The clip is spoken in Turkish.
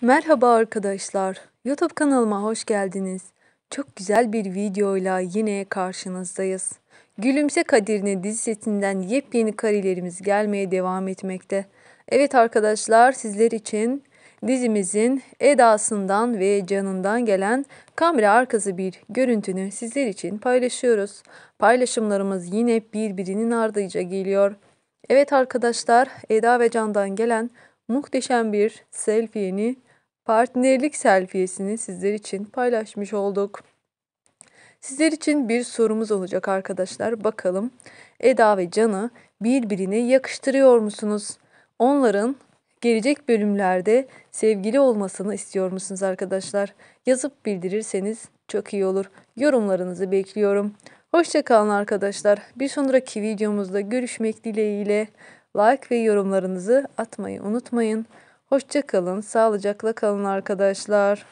Merhaba arkadaşlar. YouTube kanalıma hoş geldiniz. Çok güzel bir videoyla yine karşınızdayız. Gülümse Kadirine dizi setinden yepyeni karelerimiz gelmeye devam etmekte. Evet arkadaşlar sizler için dizimizin edasından ve canından gelen kamera arkası bir görüntünü sizler için paylaşıyoruz. Paylaşımlarımız yine birbirinin ardıyla geliyor. Evet arkadaşlar Eda ve Can'dan gelen muhteşem bir selfie'ni partnerlik selfiesini sizler için paylaşmış olduk. Sizler için bir sorumuz olacak arkadaşlar. Bakalım Eda ve Can'ı birbirine yakıştırıyor musunuz? Onların gelecek bölümlerde sevgili olmasını istiyor musunuz arkadaşlar? Yazıp bildirirseniz çok iyi olur. Yorumlarınızı bekliyorum. Hoşçakalın arkadaşlar. Bir sonraki videomuzda görüşmek dileğiyle like ve yorumlarınızı atmayı unutmayın. Hoşçakalın, sağlıcakla kalın arkadaşlar.